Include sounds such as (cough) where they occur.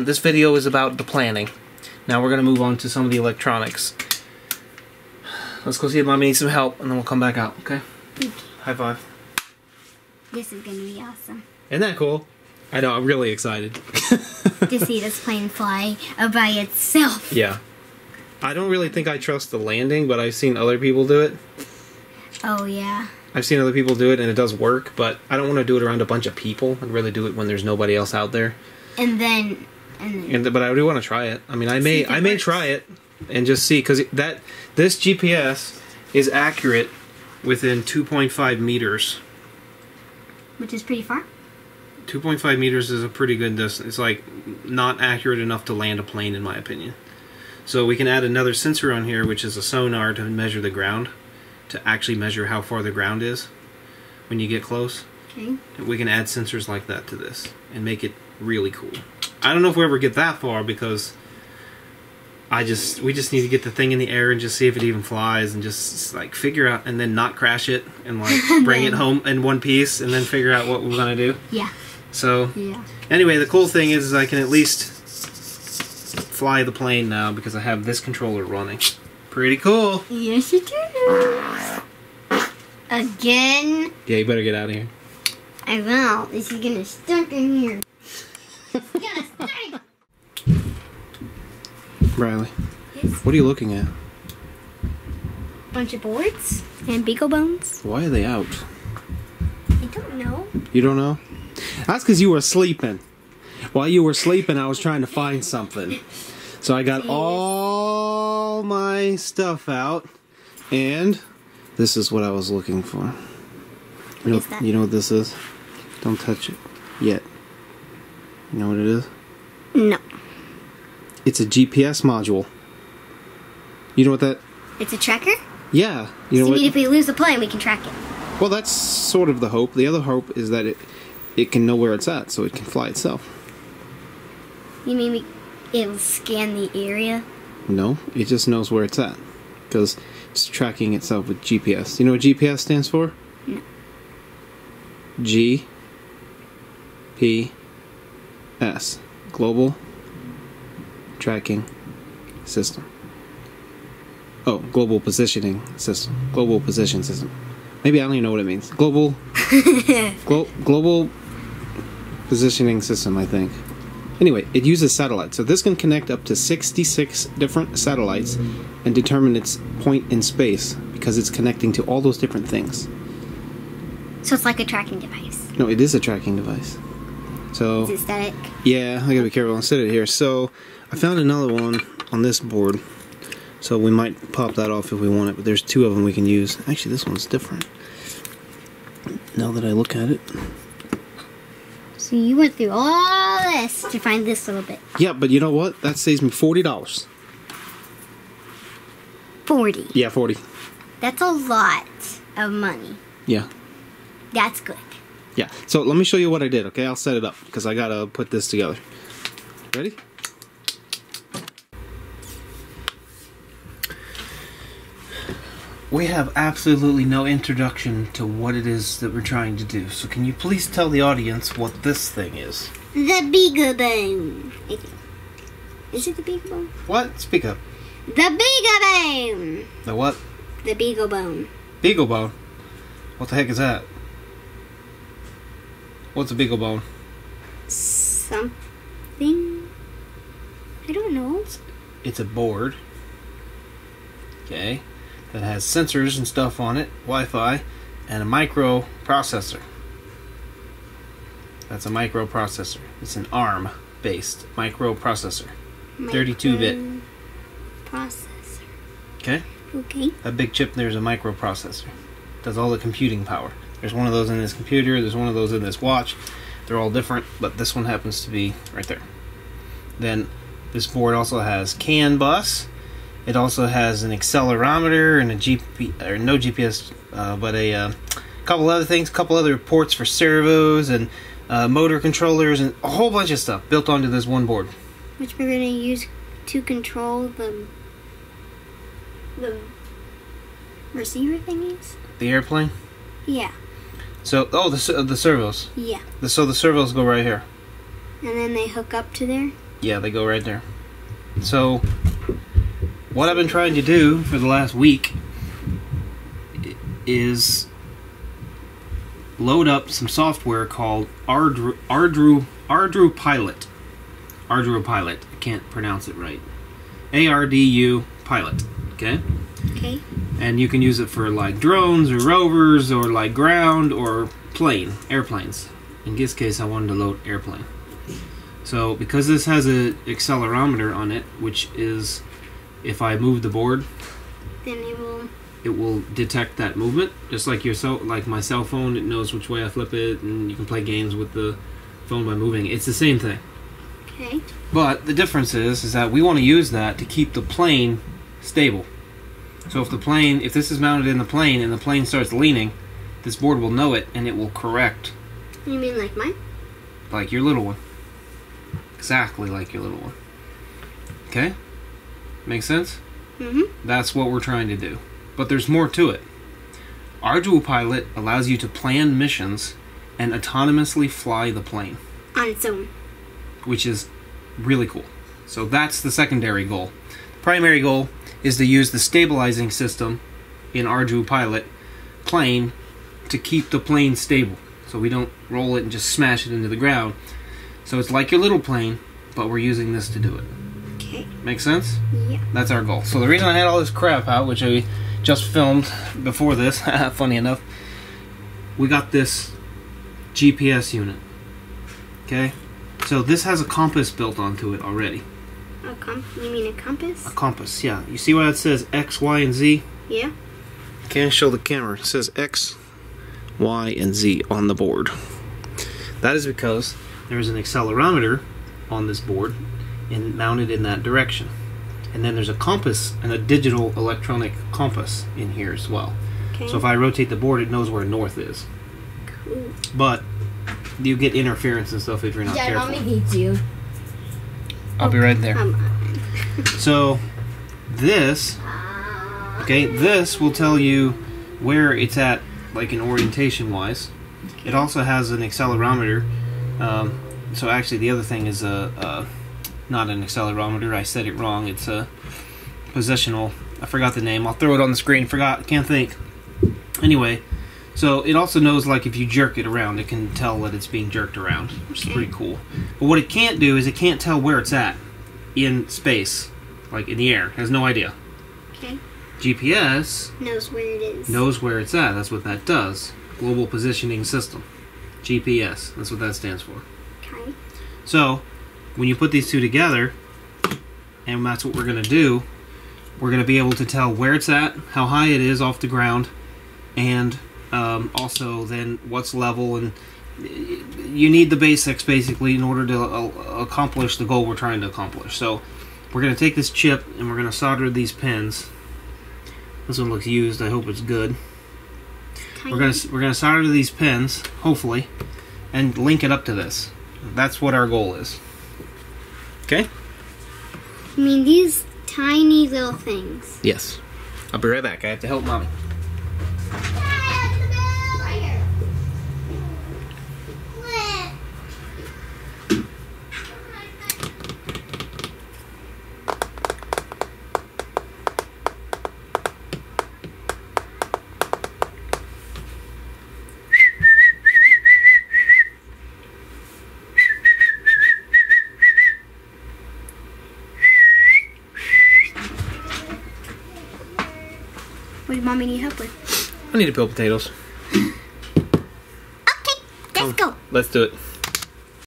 This video is about the planning. Now we're going to move on to some of the electronics. Let's go see if mommy needs some help, and then we'll come back out, okay? High five. This is gonna be awesome. Isn't that cool? I know, I'm really excited. (laughs) to see this plane fly by itself. yeah. I don't really think I trust the landing, but I've seen other people do it. Oh yeah. I've seen other people do it, and it does work, but I don't want to do it around a bunch of people. I'd rather do it when there's nobody else out there. And then, Mm. and but I do want to try it. I mean, I may See if it I may works. try it and just see because that this GPS is accurate within 2.5 meters. which is pretty far. 2.5 meters is a pretty good distance. It's like not accurate enough to land a plane, in my opinion. So we can add another sensor on here, which is a sonar to measure the ground, to actually measure how far the ground is when you get close. Okay. We can add sensors like that to this and make it really cool. I don't know if we ever get that far because I just we just need to get the thing in the air and just see if it even flies and just like figure out and then not crash it and like (laughs) bring it home in one piece and then figure out what we're gonna do. Yeah. So Yeah. anyway, the cool thing is, is I can at least fly the plane now because I have this controller running. Pretty cool. Yes, you do. Again, Yeah, you better get out of here. I will. This is gonna stuck in here. It's gonna stink. Riley, Yes. what are you looking at? Bunch of boards and beagle bones. Why are they out? I don't know. You don't know? That's because you were sleeping. While you were sleeping, I was trying to find something. So I got all my stuff out, and this is what I was looking for. You know, you know what this is? Don't touch it yet. You know what it is? No. It's a GPS module. You know what that? It's a tracker. Yeah. You know what? if we lose the plane, we can track it. Well, that's sort of the hope. The other hope is that it it can know where it's at, so it can fly itself. You mean we, it'll scan the area? No, it just knows where it's at because it's tracking itself with GPS. You know what GPS stands for? No. G P S Global Tracking System. Oh, Global Positioning System. Global Position System. Maybe I don't even know what it means. Global (laughs) Glo- Global Positioning System, I think. Anyway, it uses satellites. So this can connect up to 66 different satellites and determine its point in space because it's connecting to all those different things. So it's like a tracking device. No, it is a tracking device. So, Is it static? yeah, I gotta be careful. I'll set it here. So, I found another one on this board. So, we might pop that off if we want it, but there's two of them we can use. Actually, this one's different. Now that I look at it. So you went through all this to find this little bit. Yeah, but you know what? That saves me $40. 40. Yeah, 40 That's a lot of money. Yeah. That's good. Yeah. So let me show you what I did, okay? I'll set it up because I gotta put this together. Ready? We have absolutely no introduction to what it is that we're trying to do. So can you please tell the audience what this thing is? The Beagle Bone. Is it the Beagle Bone? What? Speak up. The Beagle Bone. The what? The Beagle Bone. Beagle bone. What the heck is that? What's a bone? Something. I don't know. it's a board okay that has sensors and stuff on it wi-fi and a microprocessor that's a microprocessor it's an arm based microprocessor 32-bit. Processor. okay Okay. that big chip there's a microprocessor does all the computing power there's one of those in this computer there's one of those in this watch they're all different but this one happens to be right there then this board also has CAN bus. It also has an accelerometer and a GP or no GPS, uh, but a uh, couple other things, couple other ports for servos and uh, motor controllers and a whole bunch of stuff built onto this one board. Which we're gonna use to control the the receiver thingies. The airplane. Yeah. So oh the the servos. Yeah. The, so the servos go right here. And then they hook up to there. Yeah, they go right there. So, what I've been trying to do for the last week is load up some software called Ardru Ardru Ardru Pilot. Ardru Pilot. I can't pronounce it right. A R D U Pilot. Okay? Okay. And you can use it for like drones or rovers or like ground or plane, airplanes. In this case, I wanted to load airplane. So because this has a accelerometer on it, which is if I move the board, Then it will. it will detect that movement, just like your cell, like my cell phone. It knows which way I flip it, and you can play games with the phone by moving. It's the same thing. Okay. But the difference is, is that we want to use that to keep the plane stable. So if the plane, if this is mounted in the plane and the plane starts leaning, this board will know it and it will correct, You mean like mine? like your little one. Exactly like your little one. Okay? Make sense? Mm-hmm. That's what we're trying to do. But there's more to it. Arduino Pilot allows you to plan missions and autonomously fly the plane. On its own. which is really cool. So that's the secondary goal. The primary goal is to use the stabilizing system in Arduino Pilot plane to keep the plane stable. So we don't roll it and just smash it into the ground. So it's like your little plane, but we're using this to do it. Okay. Make sense? Yeah. That's our goal. So the reason I had all this crap out, which I just filmed before this, (laughs) funny enough, we got this GPS unit. Okay? So this has a compass built onto it already. A com- you mean a compass? A compass, yeah. You see why it says X, Y, and Z? Yeah. Can't show the camera. It says X, Y, and Z on the board. That is because there is an accelerometer on this board and mounted in that direction. And then there's a compass and a digital electronic compass in here as well. Okay. So if I rotate the board, it knows where north is. cool. But you get interference and stuff if you're not Yeah, careful. mommy needs you. I'll be right there. Um, So this, okay, this will tell you where it's at, like in orientation wise. It also has an accelerometer. Um, so actually, the other thing is a, a not an accelerometer. I said it wrong. It's a positional. I forgot the name. I'll throw it on the screen. Forgot. Can't think. Anyway, so it also knows like if you jerk it around, it can tell that it's being jerked around, which is pretty cool. But what it can't do is it can't tell where it's at in space, like in the air. It has no idea. okay. GPS Knows where it is. knows where it's at. That's what that does. Global Positioning System. GPS. That's what that stands for. Okay. So, when you put these two together, and that's what we're going to do, we're going to be able to tell where it's at, how high it is off the ground, and um, also then what's level. And you need the basics basically in order to uh, accomplish the goal we're trying to accomplish. So, we're going to take this chip and we're going to solder these pins. This one looks used. I hope it's good. Tiny. We're gonna we're gonna solder these pins, hopefully, and link it up to this. That's what our goal is. Okay. I mean these tiny little things. Yes. I'll be right back. I have to help mommy. What do mommy need help with? I need to peel potatoes. Okay, let's go. Let's do it.